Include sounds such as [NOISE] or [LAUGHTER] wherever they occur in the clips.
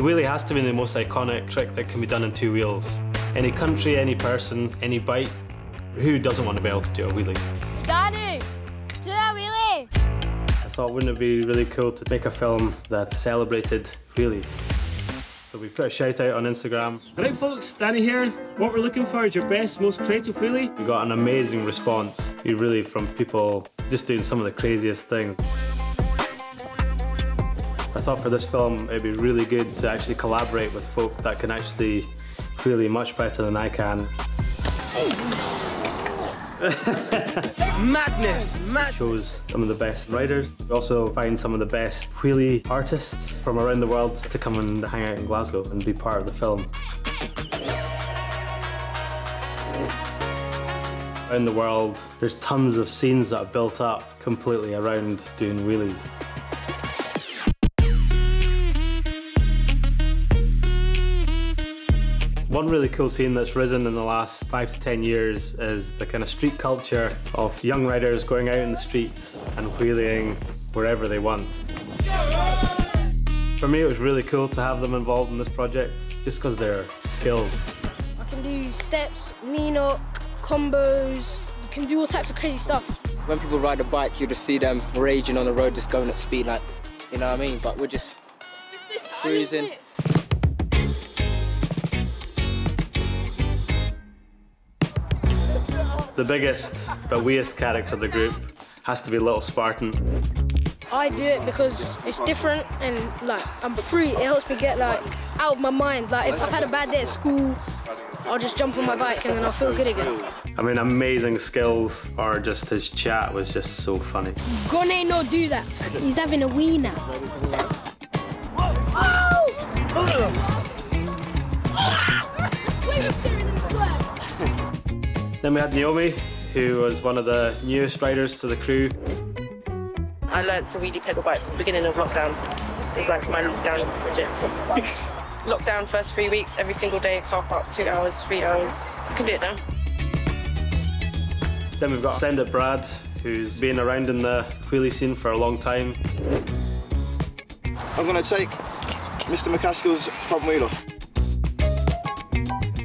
The wheelie has to be the most iconic trick that can be done in two wheels. Any country, any person, any bike, who doesn't want to be able to do a wheelie? Daddy, do a wheelie. I thought, wouldn't it be really cool to make a film that celebrated wheelies? So we put a shout out on Instagram. Alright folks, Danny here. What we're looking for is your best, most creative wheelie. We got an amazing response. You really from people just doing some of the craziest things. I thought for this film it'd be really good to actually collaborate with folk that can actually wheelie much better than I can. Madness! Mad Shows some of the best riders. We also find some of the best wheelie artists from around the world to come and hang out in Glasgow and be part of the film. Around the world, there's tons of scenes that are built up completely around doing wheelies. One really cool scene that's risen in the last five to ten years is the kind of street culture of young riders going out in the streets and wheeling wherever they want. For me, it was really cool to have them involved in this project just because they're skilled. I can do steps, knee knock, combos, you can do all types of crazy stuff. When people ride a bike, you just see them raging on the road, just going at speed, like, you know what I mean? But we're just [LAUGHS] cruising. The biggest but weest character of the group has to be Little Spartan. I do it because it's different and like I'm free. It helps me get like out of my mind. Like if I've had a bad day at school, I'll just jump on my bike and then I'll feel good again. I mean, amazing skills, or just his chat was just so funny. Gonna no do that. He's having a wee now. Then we had Naomi, who was one of the newest riders to the crew. I learnt to wheelie pedal bikes at the beginning of lockdown. It was like my lockdown project. [LAUGHS] lockdown first three weeks, every single day, car park, two hours, three hours. I can do it now. Then we've got Send It Brad, who's been around in the wheelie scene for a long time. I'm going to take Mr. MacAskill's front wheel off.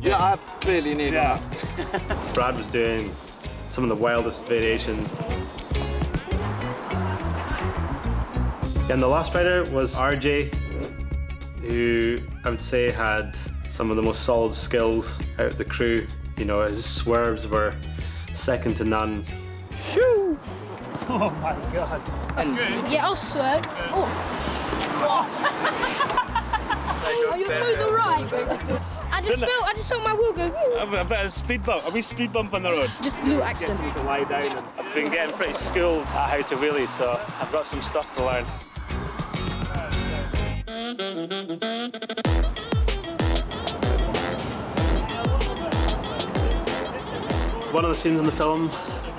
Yeah, I clearly need Yeah. that. Brad was doing some of the wildest variations. And the last rider was RJ, who I would say had some of the most solid skills out of the crew. You know, his swerves were second to none. Phew! Oh my god. Yeah, I'll swerve. Oh. Are [LAUGHS] oh, your toes alright? I just felt I just felt my wheel go. woo. A bit of speed bump. Are we speed bump on the road? Just a little accident. to lie down. I've been getting pretty schooled at how to wheelie, so I've got some stuff to learn. One of the scenes in the film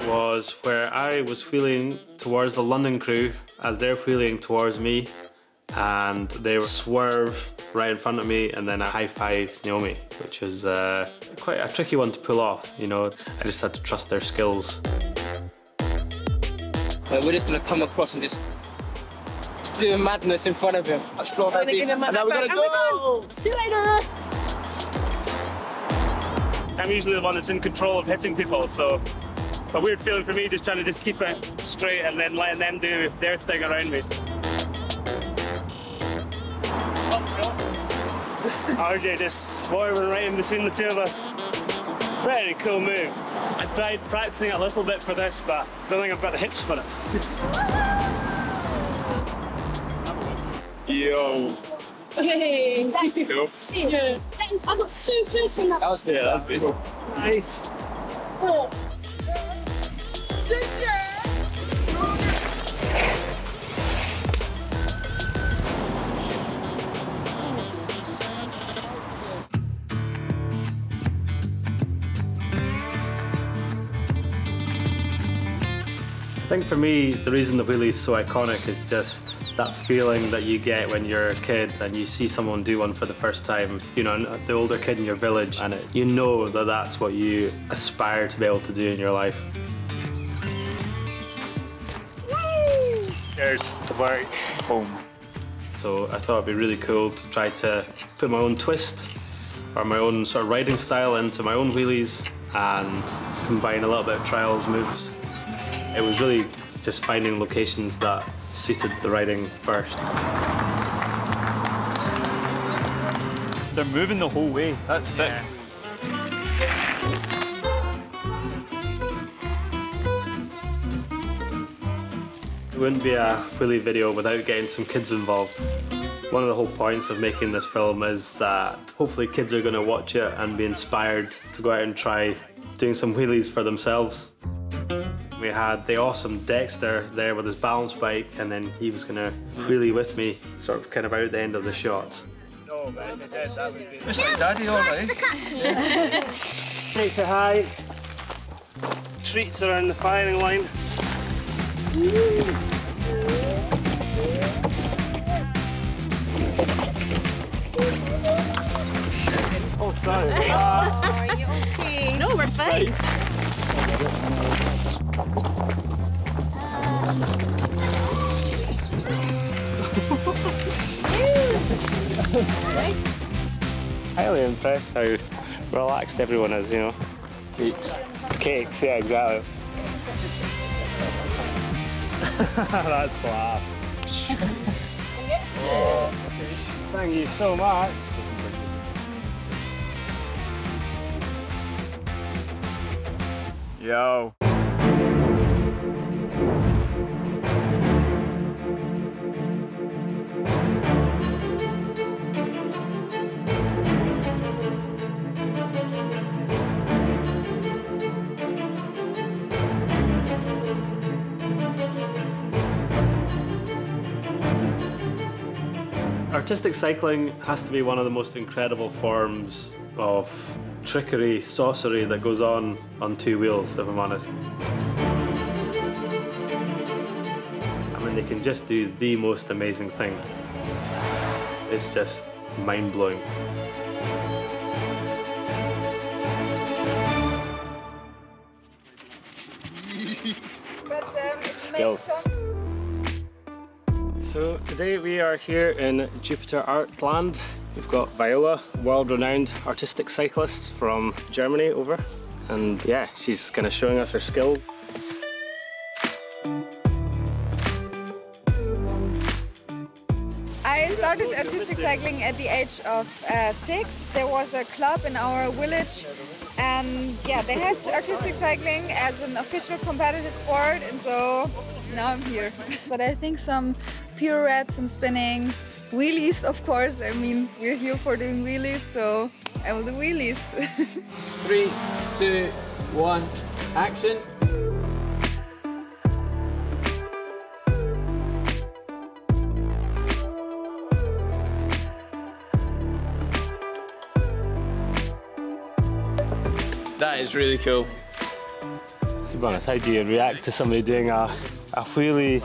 was where I was wheeling towards the London crew as they're wheeling towards me, and they swerve right in front of me, and then I high five Naomi, which was uh, quite a tricky one to pull off. You know, I just had to trust their skills. Like, we're just gonna come across and just, just doing madness in front of him. Touch floor, baby. And now we're going to go. See you later. I'm usually the one that's in control of hitting people, so it's a weird feeling for me just trying to just keep it straight and then letting them do their thing around me. RJ just swerving right in between the two of us. Very cool move. I tried practicing a little bit for this, but I don't think I've got the hips for it. Yo. Hey. Cool. Yeah. I got so close on that. That was Yeah, that'd be nice. Oh. Think for me, the reason the wheelie is so iconic is just that feeling that you get when you're a kid and you see someone do one for the first time. You know, the older kid in your village, and it, you know that that's what you aspire to be able to do in your life. Cheers to work. Home. So I thought it'd be really cool to try to put my own twist or my own sort of riding style into my own wheelies and combine a little bit of trials moves. It was really just finding locations that suited the riding first. They're moving the whole way. That's sick. It wouldn't be a wheelie video without getting some kids involved. One of the whole points of making this film is that hopefully kids are going to watch it and be inspired to go out and try doing some wheelies for themselves. We had the awesome Dexter there with his balance bike, and then he was going to wheelie with me, sort of kind of out the end of the shots. Oh, it's like daddy, all right. Take a [LAUGHS] high. Treats are in the firing line. Oh, sorry. [LAUGHS] Oh, are you okay? No, we're fine. Highly impressed how relaxed everyone is, you know. Cakes. Cakes, yeah, exactly. [LAUGHS] That's class. [LAUGHS] oh, thank you so much. Yo. Artistic cycling has to be one of the most incredible forms of trickery, sorcery that goes on on two wheels, if I'm honest. I mean, they can just do the most amazing things. It's just mind blowing. Skill. So today we are here in Jupiter Artland. We've got Viola, world-renowned artistic cyclist from Germany over. And yeah, she's kind of showing us her skill. I started artistic cycling at the age of uh, six. There was a club in our village, and yeah, they had artistic cycling as an official competitive sport, and so now I'm here. but I think some pirouettes and spinnings, wheelies, of course. I mean, we're here for doing wheelies, so I will do wheelies. [LAUGHS] Three, two, one, action. That is really cool. To be honest, how do you react to somebody doing a, a wheelie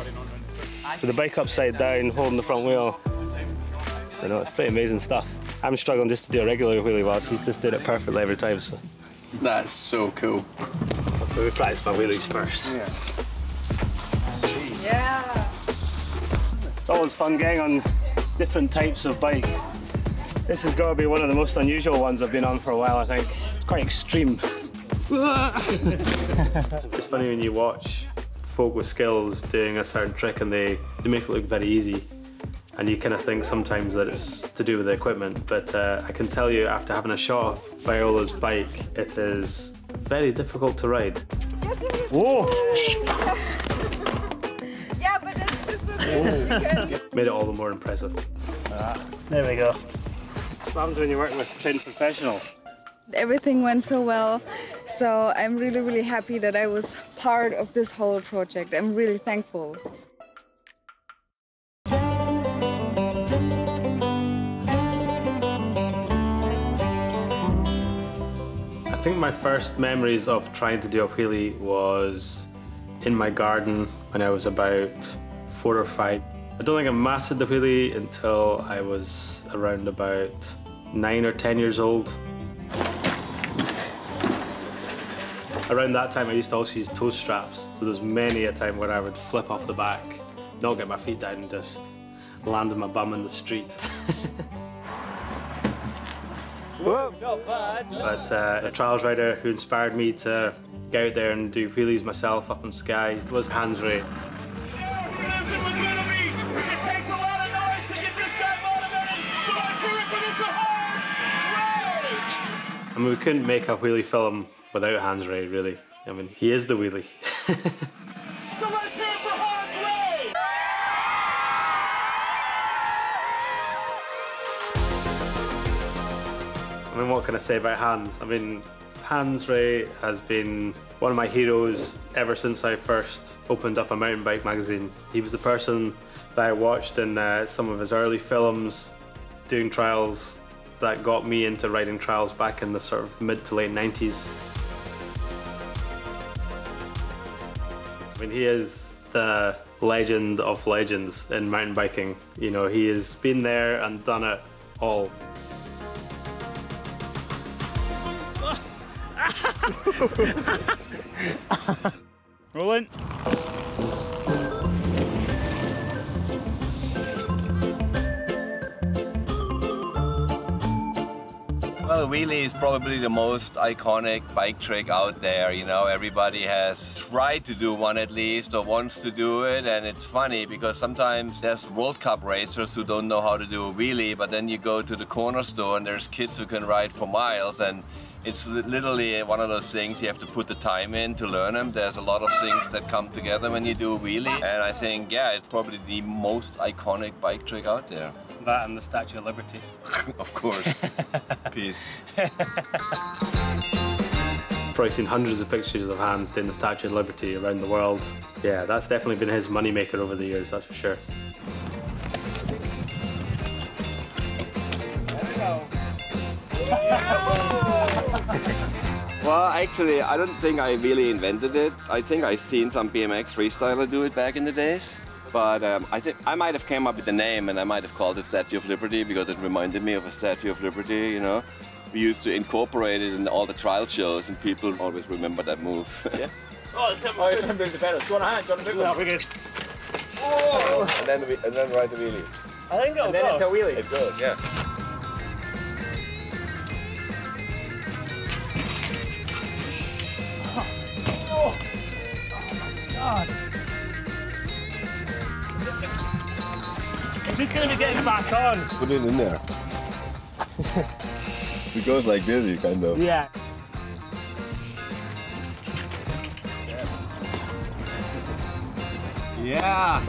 with the bike upside down, holding the front wheel? I know, it's pretty amazing stuff. I'm struggling just to do a regular wheelie while He's just doing it perfectly every time. So, That's so cool. so we practice my wheelies first. yeah. It's always fun getting on different types of bike. This has got to be one of the most unusual ones I've been on for a while, I think. It's quite extreme. [LAUGHS] it's funny when you watch folk with skills doing a certain trick and they, they make it look very easy. And you kind of think sometimes that it's to do with the equipment, but uh, I can tell you after having a shot of Viola's bike, it is very difficult to ride. Whoa! [LAUGHS] Yeah, but this, this was good. [LAUGHS] Made it all the more impressive. there we go. What happens when you work with trained professionals? Everything went so well, so I'm really, really happy that I was part of this whole project. I'm really thankful. I think my first memories of trying to do a wheelie was in my garden when I was about four or five. I don't think I mastered the wheelie until I was around about nine or ten years old. Around that time, I used to also use toe straps, so there's many a time where I would flip off the back, not get my feet down, and just landed my bum in the street. [LAUGHS] Whoa, not bad. But uh, a trials rider who inspired me to get out there and do wheelies myself up in Skye was Hans Rey. I mean, we couldn't make a wheelie film without Hans Rey, really. I mean, he is the wheelie. [LAUGHS] I mean, what can I say about Hans? I mean, Hans Rey has been one of my heroes ever since I first opened up a mountain bike magazine. He was the person that I watched in uh, some of his early films doing trials that got me into riding trials back in the sort of mid to late 90s. I mean, he is the legend of legends in mountain biking. You know, he has been there and done it all. [LAUGHS] Rolling. Well, wheelie is probably the most iconic bike trick out there. You know, everybody has tried to do one at least or wants to do it, and it's funny because sometimes there's World Cup racers who don't know how to do a wheelie, but then you go to the corner store and there's kids who can ride for miles, and it's literally one of those things you have to put the time in to learn them. There's a lot of things that come together when you do a wheelie, and I think, yeah, it's probably the most iconic bike trick out there. That and the Statue of Liberty. [LAUGHS] of course. [LAUGHS] Peace. [LAUGHS] Probably seen hundreds of pictures of Hans doing the Statue of Liberty around the world. Yeah, that's definitely been his moneymaker over the years, that's for sure. Well, actually, I don't think I really invented it. I think I've seen some BMX freestyler do it back in the days. But um, I think I might have came up with the name, and I might have called it Statue of Liberty because it reminded me of a Statue of Liberty. You know, we used to incorporate it in all the trial shows, and people always remember that move. [LAUGHS] Yeah. Oh, it's him. Oh, it's him doing the pedals. Do you want a hand? Do you want a big one? we and then we, and then ride the wheelie. I think it'll And then go. it's a wheelie. It goes, yeah. Is this going to be getting back on? Put it in there. it goes like this, kind of. Yeah. Yeah.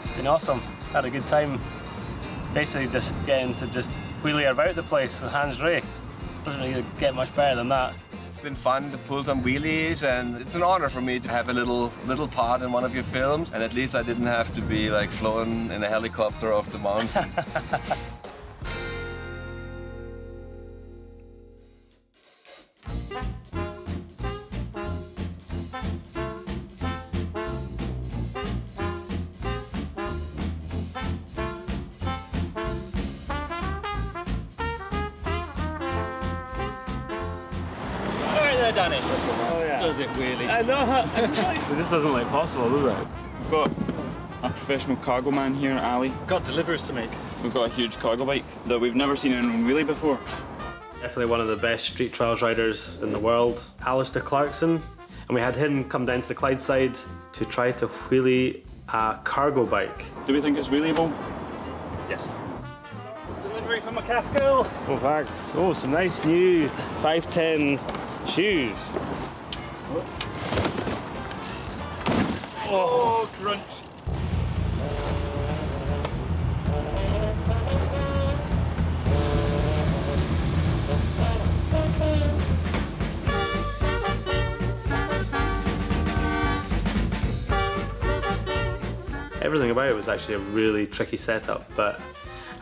It's been awesome. Had a good time. Basically, just getting to just wheelie about the place with Hans Rey. Doesn't really get much better than that. It's been fun to pull some wheelies, and it's an honor for me to have a little little part in one of your films. And at least I didn't have to be like flown in a helicopter off the mountain. [LAUGHS] All right there, Danny. Oh, does it really? I know. [LAUGHS] It just doesn't look possible, does it? We've got a professional cargo man here at Ali. Got deliveries to make. We've got a huge cargo bike that we've never seen anyone wheelie before. Definitely one of the best street trials riders in the world, Alistair Clarkson. And we had him come down to the Clydeside to try to wheelie a cargo bike. Do we think it's wheeliable? Yes. Delivery from MacAskill. Oh, thanks. Oh, some nice new 510 shoes. Oh, crunch. Everything about it was actually a really tricky setup, but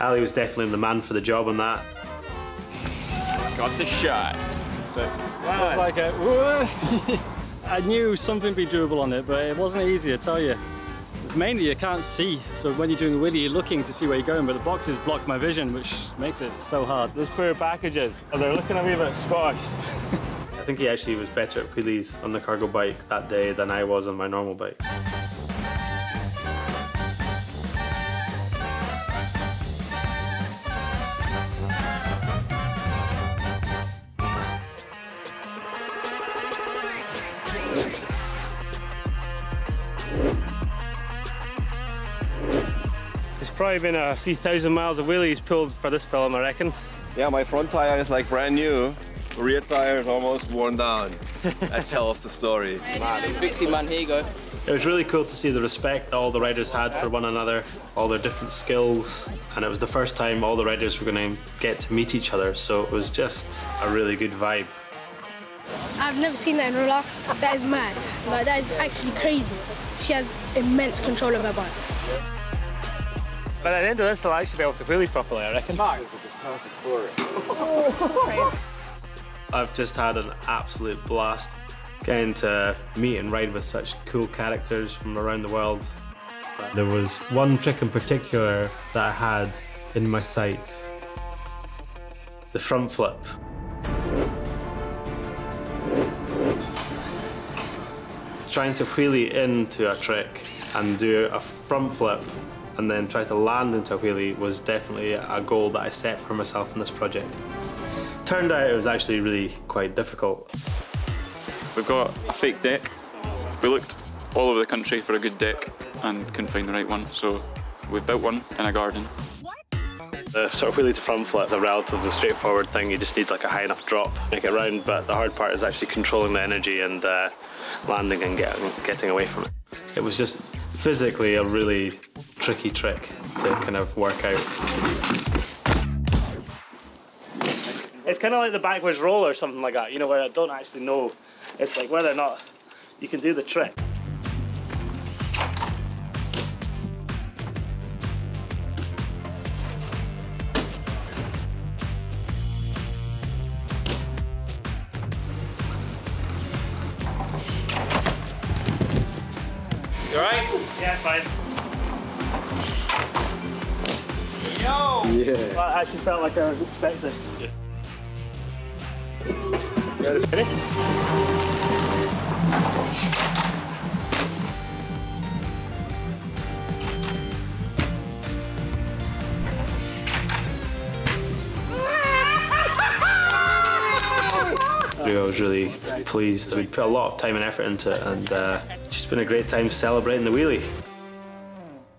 Ali was definitely the man for the job on that. Got the shot. So, wow. like a, [LAUGHS] I knew something would be doable on it, but it wasn't easy, I tell you. It's mainly you can't see, so when you're doing a wheelie, you're looking to see where you're going, but the boxes block my vision, which makes it so hard. Those poor packages, oh, they're looking a wee bit squashed. [LAUGHS] I think he actually was better at wheelies on the cargo bike that day than I was on my normal bikes. Probably been a few thousand miles of wheelies pulled for this film, I reckon. Yeah, my front tire is like brand new. Rear tire is almost worn down. [LAUGHS] that tells the story. Man, Fixie man, here you go. It was really cool to see the respect all the riders had for one another, all their different skills, and it was the first time all the riders were going to get to meet each other, so it was just a really good vibe. I've never seen that in real life. That is mad. Like, that is actually crazy. She has immense control of her bike. But at the end of this, I should be able to wheelie properly, I reckon. [LAUGHS] I've just had an absolute blast getting to meet and ride with such cool characters from around the world. There was one trick in particular that I had in my sights. The front flip. Trying to wheelie into a trick and do a front flip and then try to land into a wheelie was definitely a goal that I set for myself in this project. Turned out it was actually really quite difficult. We've got a fake deck. We looked all over the country for a good deck and couldn't find the right one, so we built one in a garden. The sort of wheelie to front flip is a relatively straightforward thing. You just need like a high enough drop, make it round. But the hard part is actually controlling the energy and uh, landing and getting getting away from it. It was just physically a really tricky trick to kind of work out. It's kind of like the backwards roll or something like that, you know, where I don't actually know. It's like whether or not you can do the trick. You alright? Yeah, fine. Yo! Yeah. Well, I actually felt like I was expecting. Ready? I was really pleased. We put a lot of time and effort into it, and uh, just been a great time celebrating the wheelie.